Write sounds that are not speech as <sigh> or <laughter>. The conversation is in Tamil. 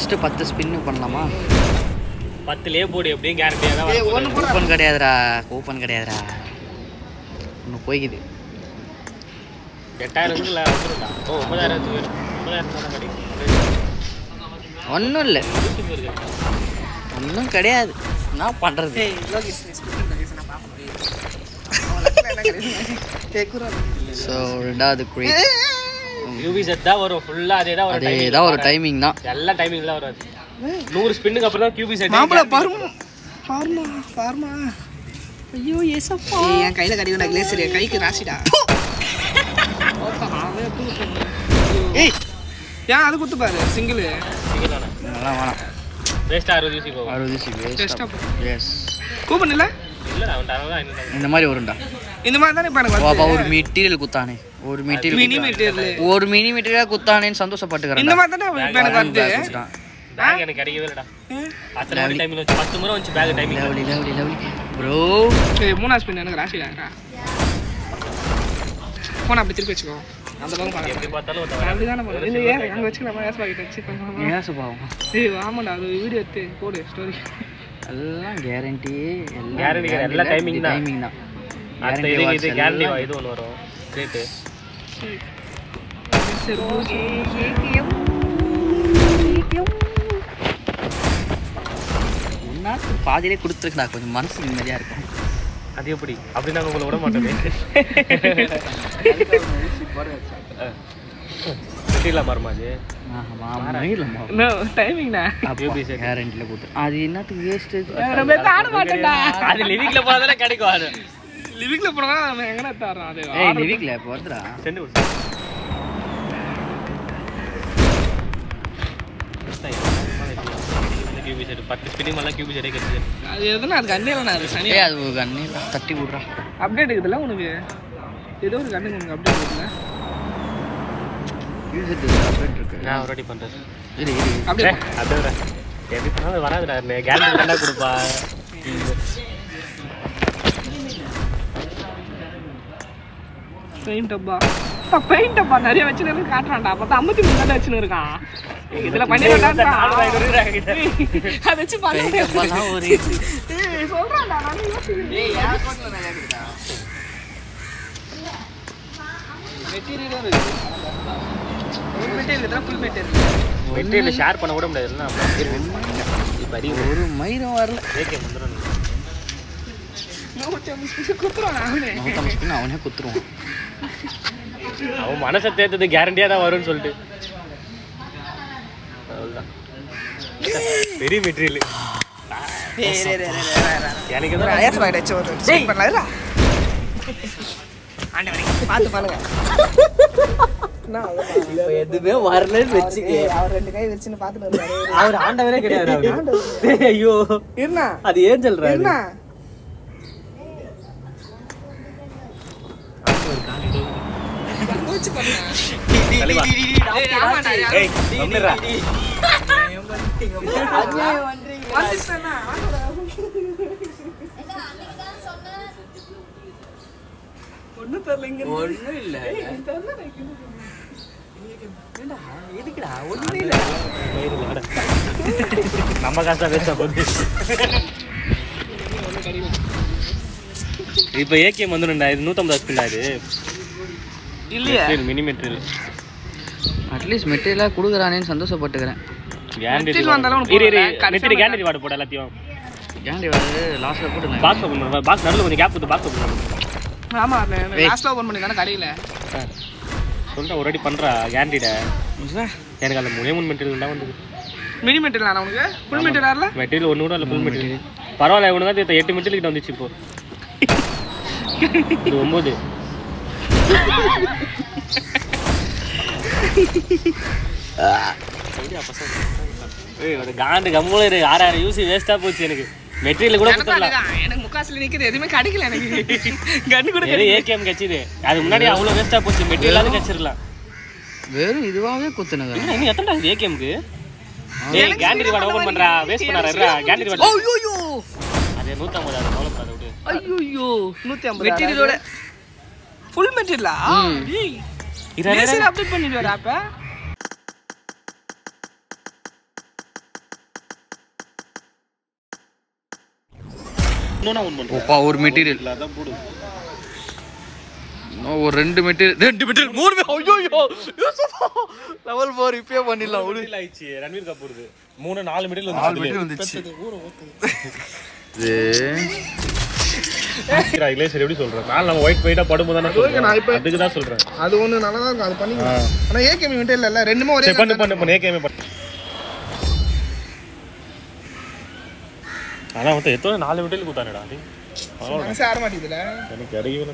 ஃபஸ்ட்டு பத்து ஸ்பின்னு பண்ணலாமா? பத்துலயே போடு எப்படியும் கேரண்டியாக தான் போகுது. கூப்பன் கிடையாதுடா கூப்பன் கிடையாதுடா. ஒன்று போய்க்குது. வந்துரும்டா. ஓ ஒன்பதாயிரத்துக்கு தான் கிடைக்கும். ஒன்றும் இல்லை. ஒன்றும் கிடையாது. என்ன பண்ணுறது ஸோ ரெண்டாவது குயிக் யூபி செட் தான் வரும். ஃபுல்லாக அதே தான் ஒரு அதே தான் ஒரு. டைமிங் தான் எல்லா டைமிங்ல வராது நூறு ஸ்பின்னுக்கு அப்புறம் தான் கியூபி செட் மாம்பழ பருமா. பார்மா பார்மா. ஐயோ ஏசப்பா. என் கையில கடிவு நான் கிளேசர் என் கைக்கு ராசிடா. ஏய் ஏன் அது குத்து பாரு சிங்கிள் நல்லா வேணாம் வேஸ்ட்டாக அறுபது யூசி அறுபது சி Best of- எஸ் கூப்பன் இல்ல இந்த மாதிரி வரும்டா. இந்த மாதிரி தானே பாப்பா ஒரு மெட்டீரியல் குத்தானே. ஒரு மினி மெட்டீரியல் மெட்டீரியல் ஒரு மினி மெட்டீரியல் குத்தானேன்னு இந்த சந்தோஷப்பட்டுக்கிறேன் மாதிரி தானே எனக்கு வருது பேக் எனக்கு கிடைக்கவே இல்லைடா. அத்தனை மணி டைமில் வச்சு பத்து முறை வந்துச்சு back timing lovely lovely lovely bro ஏய் மூணா ஸ்பின் எனக்கு ராசிடா போன அப்படி திருப்பி வச்சுக்கோ. அந்த பக்கம் எப்படி பார்த்தாலும் ஏஸ் பாக்கெட் ஏன் சுபாவம் ஏய் ஆமாடா அது வீடியோ எடுத்து போடு ஸ்டோரி எல்லாம் கேரண்டி கிடையாது. எல்லாம் timing தான். டைமிங் தான். அடுத்த இது இது கேரண்டி இது ஒன்று வரும். ரேட்டு முன்னாடி பாதியிலே கொடுத்துருக்கா கொஞ்சம் மனசு நிம்மதியாக இருக்கும். அது எப்படி? அப்படி நாங்கள் உங்களை விட மாட்டோமே <laughs> <laughs> வெட்டிடலாம் பாருமா அது என்னத்துக்கு மாட்டேன்டா. அது லிவிக்ல போதானே கிடைக்கும் அது. லிவிக்ல போனா நம்ம எங்கன தரோம்? அது ஏய் லிவிக்ல கியூபி செட் பத்து ஸ்பின்னிங் மேலே கியூபி செட்டே கிடைச்சது அது எதுனா அது கண்ணிலண்ணா அது சனி. ஏய் அது கண்ணே தட்டி விட்றா. அப்டேட் இருக்குதுல்ல உனக்கு? ஏதோ ஒரு கண்ணுக்கு உனக்கு அப்டேட் இருக்குல்ல? அப்டேட் இருக்கு நான் ரெடி பண்ணுறது இரு இரு. அப்படியே அப்படியே எப்படி பண்ணாலும் வராதுடா கேரண்டி தானே கொடுப்பா. பெயிண்ட் டப்பா பெயிண்ட் டப்பா நிறைய வச்சுன்னு காட்டுறான்டா. பார்த்தா ஐம்பத்தி மூணு தான் வச்சுன்னு இருக்கான் இதுல பண்ணிடா அதை வச்சு இது. சொல்றான்டா நான் யோசிக்கிறேன். மெட்டீரியல் ஃபுல் மெட்டீரியல் ஷேர் பண்ண கூட முடியாது. என்ன ஒரு மயிரும் வரல. ஏகே வந்துடும் அவனே குத்துருவான். அவன் மனசை தேர்த்தது கேரண்டியாக தான் வரும்னு சொல்லிட்டு. பெரிய மெட்டீரியல் எனக்கு ஆண்டவரே பார்த்து பாருங்க. எதுவுமே வரலன்னு அவர் ரெண்டு கை வச்சுன்னு பார்த்துட்டு இருக்காரு அவர் ஆண்டவரே கிடையாது ஐயோ. இருந்தா அது ஏன் தெரியல இங்க ஒன்றும் இல்லை. நம்ம காசா வேஸ்டா போகுது இப்போ ஏகேஎம் வந்துடும்டா. இது நூற்றம்பது ஸ்பின்டா இது. இல்லையே. மினி மெட்டீரியல் அட்லீஸ்ட் மெட்டீரியலாக கொடுக்குறானேன்னு சந்தோஷப்பட்டுக்கிறேன். நெத்திரி கேரண்டி வார்டு போட எல்லாத்தையும். ஏன்டி வந்து லாஸ்ட்டில் போட்டுங்க பாக்ஸ் ஓப்பன் பண்ணு. பாக்ஸ் நடுவில் கொஞ்சம் கேப் கொடுத்து பாக்ஸ் ஓப்பன் பண்ணு. ஆமா லாஸ்ட்ல ஓபன் பண்ணி தானே கடையில. சொல்லிட்டு ஒரு அடி பண்ணுறா கேரண்டிட எனக்கு அந்த மூணே மூணு மெட்டீரியல் தான் வந்தது. மினி மெட்டீரியல் உனக்கு? ஃபுல் மெட்டீரியல் மெட்டீரியல் ஒன்று கூட இல்லை ஃபுல் மெட்டீரியல் பரவாயில்ல இவனு தான் எட்டு மெட்டீரியல் கிட்ட வந்துச்சு இப்போ. இது ஒம்பது. <laughs> காண்டு கம்முல ஆறாயிரம் யூசி வேஸ்டா போச்சு எனக்கு. மெட்டீரியல் கூட. எனக்கு முக்காசுல நிக்குது. எதுவுமே கிடைக்கல எனக்கு. <laughs> கண்ணு கூட ஏகேஎம் கட்சிது. அது முன்னாடி அவ்வளோ வேஸ்டா போச்சு. மெட்டீரியலாவது கச்சிடலாம் வெறும் இதுவாகவே குத்துனுங்க இன்னும் எத்தனை இது ஏகேஎம்க்கு ஏய் கேண்டி ரிவார்டு ஓபன் பண்றா. வேஸ்ட் பண்ணாரா கேண்டி ரிவார்டு ஐயோ அது நூற்றம்பது அது கவலைப்படாத விடு. ஐயோ நூத்தி ஐம்பது மெட்டீரியலோட ஃபுல் மெட்டீரியலா? இரு. லேசில் அப்டேட் பண்ணிடுவாரு அப்ப? ஓப்பா ஒரு மெட்டீரியல் ஒரு ரெண்டு மெட்டீரியல் <laughs> ரெண்டு மெட்டீரியல் மூணு ஐயோ ஐயோ. லெவல் ஃபோர் இப்பயே பண்ணிடலாம். ஒரு மெட்டீரியல் ஆயிடுச்சு. ரன்வீர் கபூர் மூணு நாலு மெட்டீரியல் நாலு வந்து மெட்டீரியல் வந்துச்சு. இங்கிலேஷ் எப்படி சொல்றேன் மேல நம்ம ஒயிட் ஒயிட்டா படும்போது தானே நான் இப்ப- அதுக்கு தான் சொல்றேன். அது ஒன்று நல்லா தான் இருக்கும் அது பண்ணிக்கலாம். ஆனால் ஏகேமி வந்துட்டு இல்லைல்ல ரெண்டுமே ஒரே சரி பண்ணு பண்ணு பண்ணு. ஏகேமே பண்ணு. ஆனா வந்து எத்தனை நாலு மெட்டீரியல் கொடுத்தானடா மனசே ஆட மாட்டேங்குதுல. எனக்கு கிடைக்கவே